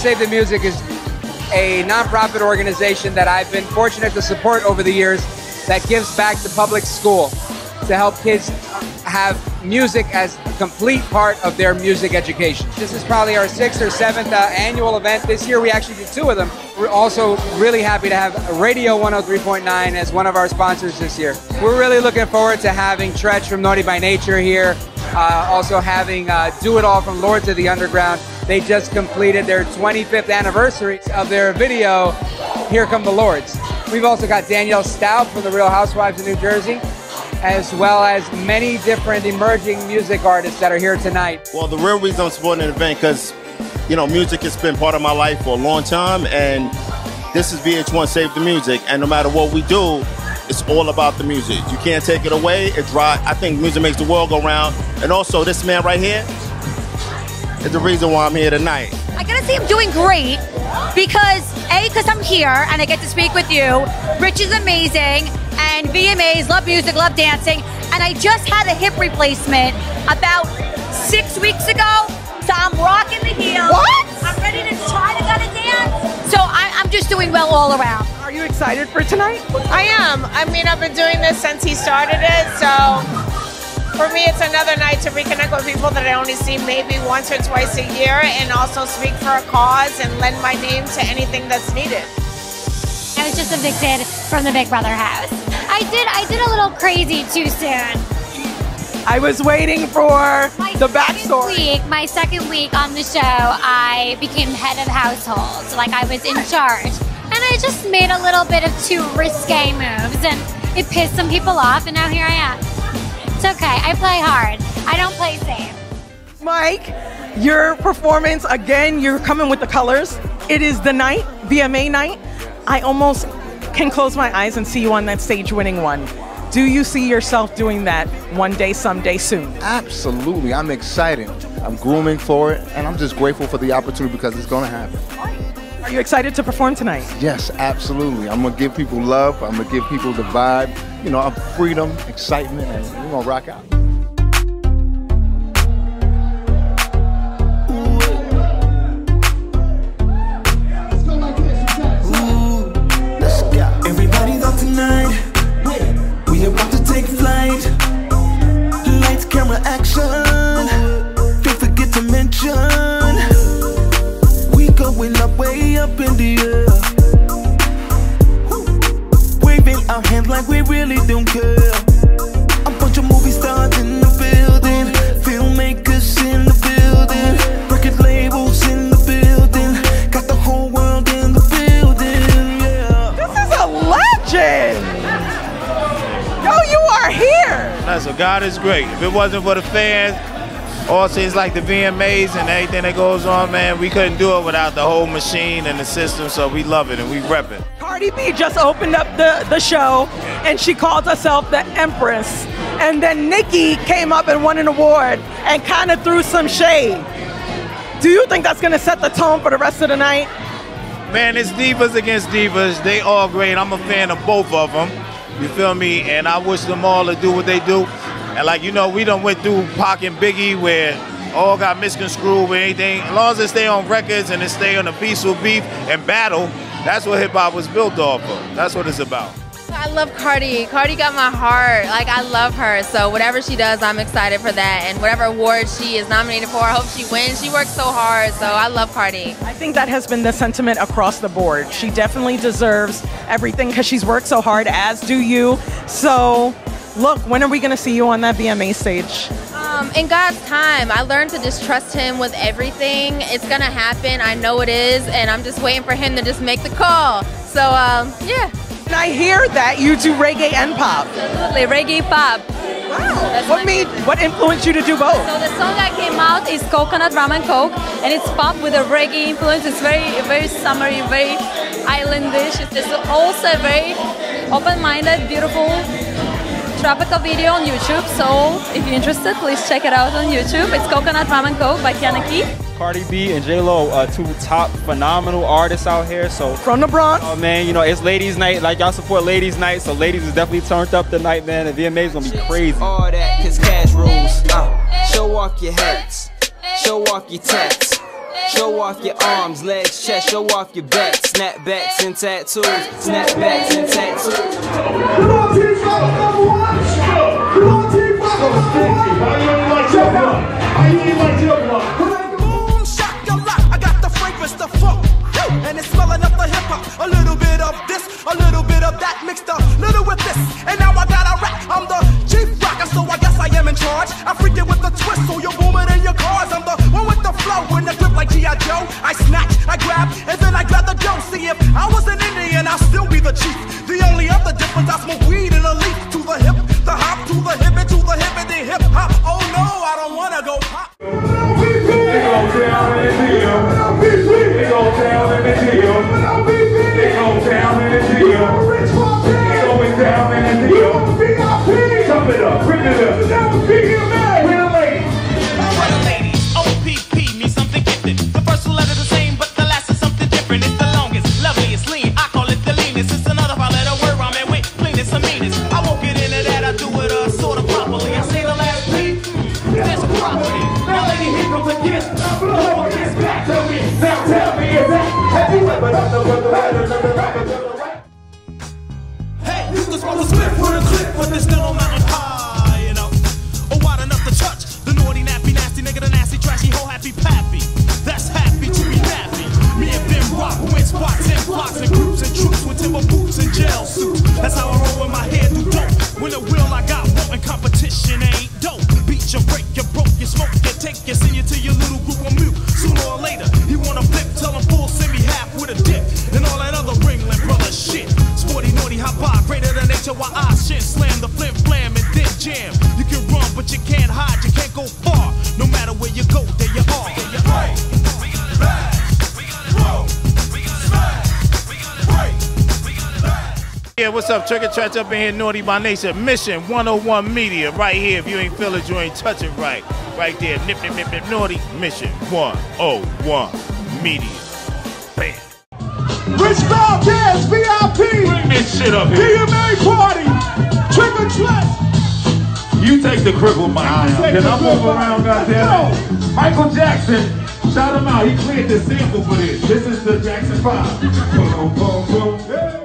Save the Music is a nonprofit organization that I've been fortunate to support over the years that gives back to public school to help kids have music as a complete part of their music education. This is probably our sixth or seventh uh, annual event. This year we actually did two of them. We're also really happy to have Radio 103.9 as one of our sponsors this year. We're really looking forward to having Treach from Naughty by Nature here, uh, also having uh, Do It All from Lords of the Underground. They just completed their 25th anniversary of their video, Here Come the Lords. We've also got Danielle Staub from the Real Housewives of New Jersey as well as many different emerging music artists that are here tonight. Well, the real reason I'm supporting the event because, you know, music has been part of my life for a long time, and this is VH1 Save the Music, and no matter what we do, it's all about the music. You can't take it away. It's right. I think music makes the world go round, and also this man right here is the reason why I'm here tonight. I gotta say, I'm doing great because A, because I'm here and I get to speak with you. Rich is amazing, and VMAs love music, love dancing, and I just had a hip replacement about six weeks ago, so I'm rocking the heels. What? I'm ready to try to gotta dance. So I, I'm just doing well all around. Are you excited for tonight? I am. I mean, I've been doing this since he started it, so for me, it's another night to reconnect with people that I only see maybe once or twice a year and also speak for a cause and lend my name to anything that's needed. I was just evicted from the Big Brother house. I did I did a little crazy too soon. I was waiting for My the second backstory. Week, my second week on the show, I became head of household. Like I was in charge. And I just made a little bit of two risque moves and it pissed some people off and now here I am. It's okay. I play hard. I don't play safe. Mike, your performance again, you're coming with the colors. It is the night, VMA night. I almost can close my eyes and see you on that stage winning one. Do you see yourself doing that one day, someday soon? Absolutely. I'm excited. I'm grooming for it, and I'm just grateful for the opportunity because it's going to happen. Are you excited to perform tonight? Yes, absolutely. I'm to give people love. I'm to give people the vibe, you know, freedom, excitement, and we're to rock out. Up in the air. Waving our hands like we really don't care. A bunch of movie stars in the building. Filmmakers in the building. Record labels in the building. Got the whole world in the building. Yeah. This is a legend! Yo, you are here! That's so God is great. If it wasn't for the fans, all things like the VMAs and everything that goes on, man, we couldn't do it without the whole machine and the system. So we love it and we rep it. Cardi B just opened up the, the show and she called herself the Empress. And then Nikki came up and won an award and kind of threw some shade. Do you think that's going to set the tone for the rest of the night? Man, it's divas against divas. They all great. I'm a fan of both of them. You feel me? And I wish them all to do what they do. And like you know, we done went through Pac and Biggie where all got misconstrued with anything. As long as it stay on records and it stay on a peaceful beef and battle, that's what hip hop was built off of. That's what it's about. I love Cardi. Cardi got my heart. Like I love her. So whatever she does, I'm excited for that. And whatever award she is nominated for, I hope she wins. She works so hard. So I love Cardi. I think that has been the sentiment across the board. She definitely deserves everything because she's worked so hard, as do you. So, look, when are we going to see you on that VMA stage? Um, in God's time, I learned to just trust Him with everything. It's gonna happen. I know it is, and I'm just waiting for Him to just make the call. So um, yeah. And I hear that you do reggae and pop. Absolutely, reggae pop. Wow. What made, what influenced you to do both? So the song that came out is Coconut Rum and Coke, and it's pop with a reggae influence. It's very, very summery, very islandish. It's also very open-minded, beautiful tropical video on YouTube, so if you're interested, please check it out on YouTube. It's Coconut Rum and Coke by Kiana Key. Cardi B and J Lo uh, two top phenomenal artists out here. So from the Bronx. Oh man, you know it's ladies' night. Like y'all support ladies' night, so ladies is definitely turned up tonight, man. The VMA's gonna be crazy. All that, cause cash rules. Uh, show off your hats, show off your tats. Show off your arms, legs, chest, show off your back, snapbacks and tattoos, snapbacks and tattoos. I won't get into that, I do it uh, sort of properly. I the last beat, hmm, This property. My lady, here comes a kiss, no one back to me. Now tell me, is that happy? But I'm the one Hey, with a clip, but there's still no mountain. yo, my I shit slam the flip flam and then jam. You can run, but you can't hide, you can't go far. No matter where you go, there you are. There you are. Yeah, what's up? Trigger Trash up in here, Naughty by Nature. Mission 101 Media, right here. If you ain't feel it, you ain't touch it right. Right there. Nip, nip, nip, nip, naughty. Mission 101 Media. Bam. Rich Valdes, VIP. Bring this shit up here. you take the crippled mind. Can I move around, goddamn? it? Michael Jackson, shout him out. He cleared the sample for this. This is the Jackson 5. boom, boom, boom. Yeah.